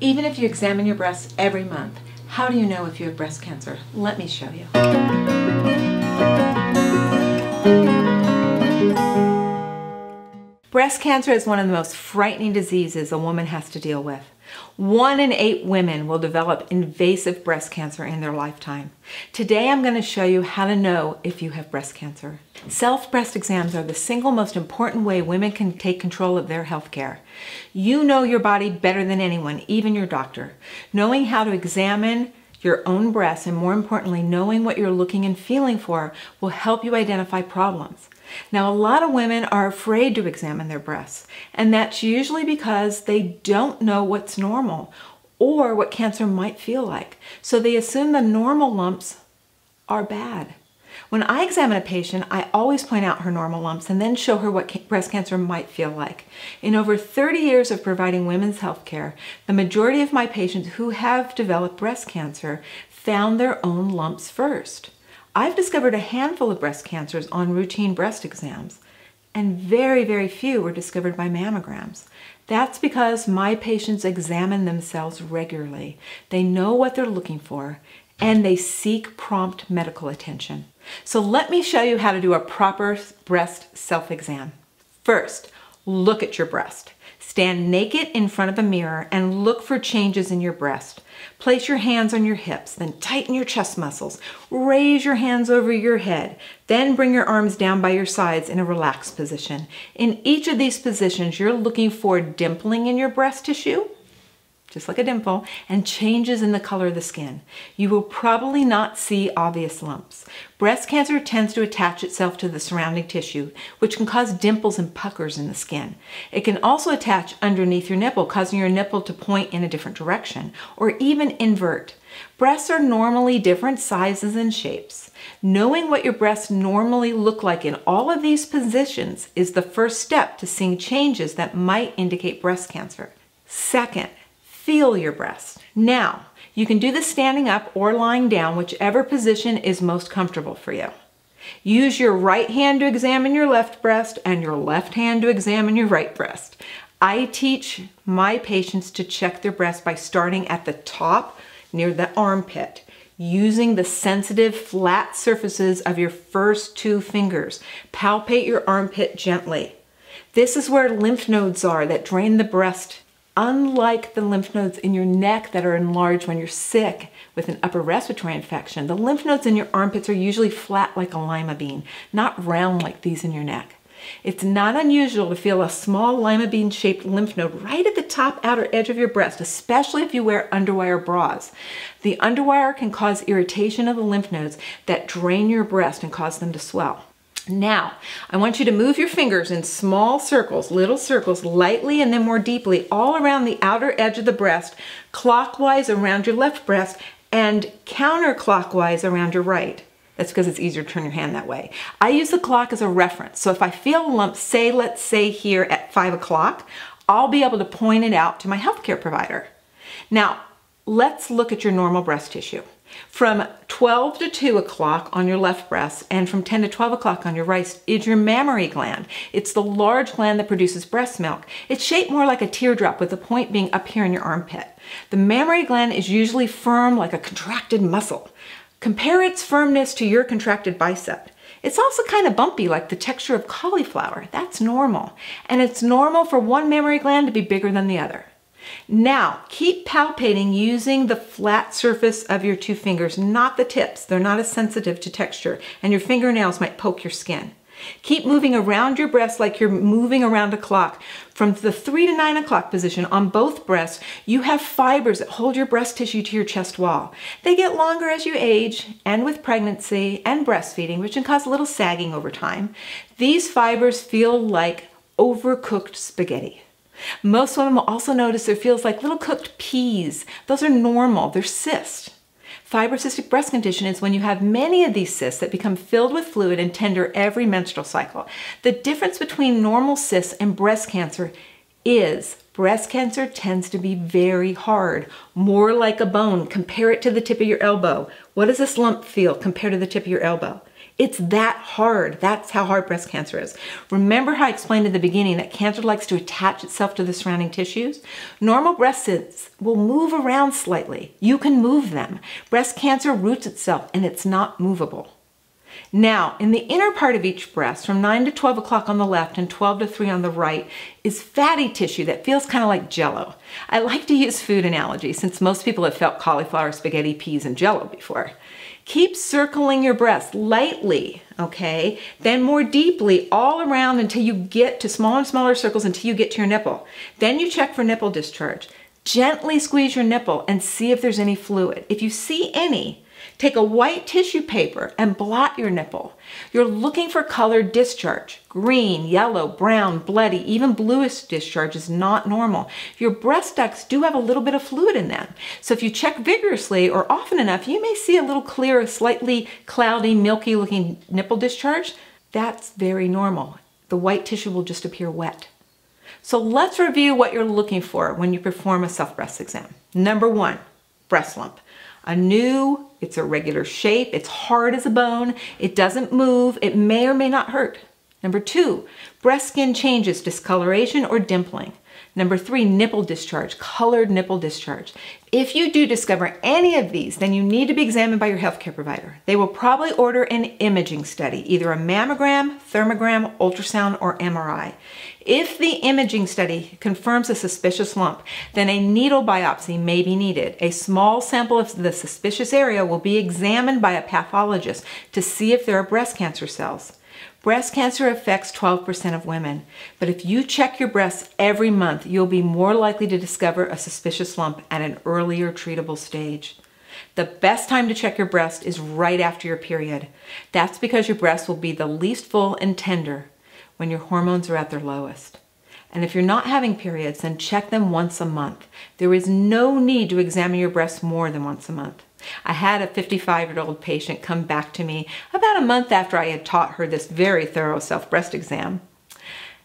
Even if you examine your breasts every month, how do you know if you have breast cancer? Let me show you. Breast cancer is one of the most frightening diseases a woman has to deal with. One in eight women will develop invasive breast cancer in their lifetime. Today I'm going to show you how to know if you have breast cancer. Self breast exams are the single most important way women can take control of their health care. You know your body better than anyone, even your doctor. Knowing how to examine your own breasts and more importantly, knowing what you're looking and feeling for will help you identify problems. Now, a lot of women are afraid to examine their breasts, and that's usually because they don't know what's normal or what cancer might feel like. So they assume the normal lumps are bad. When I examine a patient, I always point out her normal lumps and then show her what breast cancer might feel like. In over 30 years of providing women's health care, the majority of my patients who have developed breast cancer found their own lumps first. I've discovered a handful of breast cancers on routine breast exams, and very, very few were discovered by mammograms. That's because my patients examine themselves regularly. They know what they're looking for, and they seek prompt medical attention. So let me show you how to do a proper breast self-exam. First, look at your breast. Stand naked in front of a mirror and look for changes in your breast. Place your hands on your hips, then tighten your chest muscles. Raise your hands over your head. Then bring your arms down by your sides in a relaxed position. In each of these positions, you're looking for dimpling in your breast tissue just like a dimple, and changes in the color of the skin. You will probably not see obvious lumps. Breast cancer tends to attach itself to the surrounding tissue, which can cause dimples and puckers in the skin. It can also attach underneath your nipple, causing your nipple to point in a different direction, or even invert. Breasts are normally different sizes and shapes. Knowing what your breasts normally look like in all of these positions is the first step to seeing changes that might indicate breast cancer. Second, Feel your breast. Now, you can do this standing up or lying down, whichever position is most comfortable for you. Use your right hand to examine your left breast and your left hand to examine your right breast. I teach my patients to check their breast by starting at the top near the armpit, using the sensitive flat surfaces of your first two fingers. Palpate your armpit gently. This is where lymph nodes are that drain the breast Unlike the lymph nodes in your neck that are enlarged when you're sick with an upper respiratory infection, the lymph nodes in your armpits are usually flat like a lima bean, not round like these in your neck. It's not unusual to feel a small lima bean shaped lymph node right at the top outer edge of your breast, especially if you wear underwire bras. The underwire can cause irritation of the lymph nodes that drain your breast and cause them to swell. Now, I want you to move your fingers in small circles, little circles, lightly and then more deeply, all around the outer edge of the breast, clockwise around your left breast, and counterclockwise around your right. That's because it's easier to turn your hand that way. I use the clock as a reference. So if I feel a lump, say, let's say here at five o'clock, I'll be able to point it out to my healthcare provider. Now, let's look at your normal breast tissue. From 12 to 2 o'clock on your left breast and from 10 to 12 o'clock on your right is your mammary gland. It's the large gland that produces breast milk. It's shaped more like a teardrop with the point being up here in your armpit. The mammary gland is usually firm like a contracted muscle. Compare its firmness to your contracted bicep. It's also kind of bumpy like the texture of cauliflower. That's normal. And it's normal for one mammary gland to be bigger than the other. Now, keep palpating using the flat surface of your two fingers, not the tips. They're not as sensitive to texture, and your fingernails might poke your skin. Keep moving around your breast like you're moving around a clock. From the 3 to 9 o'clock position on both breasts, you have fibers that hold your breast tissue to your chest wall. They get longer as you age and with pregnancy and breastfeeding, which can cause a little sagging over time. These fibers feel like overcooked spaghetti. Most women will also notice there feels like little cooked peas. Those are normal, they're cysts. Fibrocystic breast condition is when you have many of these cysts that become filled with fluid and tender every menstrual cycle. The difference between normal cysts and breast cancer is breast cancer tends to be very hard, more like a bone. Compare it to the tip of your elbow. What does this lump feel compared to the tip of your elbow? It's that hard. That's how hard breast cancer is. Remember how I explained in the beginning that cancer likes to attach itself to the surrounding tissues? Normal breast cysts will move around slightly. You can move them. Breast cancer roots itself and it's not movable. Now, in the inner part of each breast, from 9 to 12 o'clock on the left and 12 to 3 on the right, is fatty tissue that feels kind of like jello. I like to use food analogies since most people have felt cauliflower, spaghetti, peas, and jello before. Keep circling your breast lightly, okay? Then more deeply all around until you get to smaller and smaller circles until you get to your nipple. Then you check for nipple discharge. Gently squeeze your nipple and see if there's any fluid. If you see any, Take a white tissue paper and blot your nipple. You're looking for colored discharge. Green, yellow, brown, bloody, even bluish discharge is not normal. Your breast ducts do have a little bit of fluid in them. So if you check vigorously or often enough, you may see a little clear, slightly cloudy, milky looking nipple discharge. That's very normal. The white tissue will just appear wet. So let's review what you're looking for when you perform a self-breast exam. Number one, breast lump. A new, it's a regular shape, it's hard as a bone, it doesn't move, it may or may not hurt. Number two, breast skin changes, discoloration or dimpling. Number three, nipple discharge, colored nipple discharge. If you do discover any of these, then you need to be examined by your healthcare provider. They will probably order an imaging study, either a mammogram, thermogram, ultrasound, or MRI. If the imaging study confirms a suspicious lump, then a needle biopsy may be needed. A small sample of the suspicious area will be examined by a pathologist to see if there are breast cancer cells. Breast cancer affects 12% of women, but if you check your breasts every month, you'll be more likely to discover a suspicious lump at an earlier treatable stage. The best time to check your breast is right after your period. That's because your breast will be the least full and tender when your hormones are at their lowest. And if you're not having periods, then check them once a month. There is no need to examine your breasts more than once a month. I had a 55 year old patient come back to me about a month after I had taught her this very thorough self breast exam.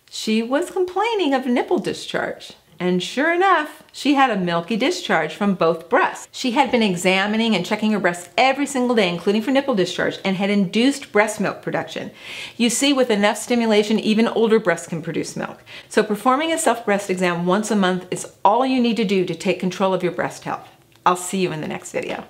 She was complaining of nipple discharge. And sure enough, she had a milky discharge from both breasts. She had been examining and checking her breasts every single day, including for nipple discharge, and had induced breast milk production. You see, with enough stimulation, even older breasts can produce milk. So performing a self-breast exam once a month is all you need to do to take control of your breast health. I'll see you in the next video.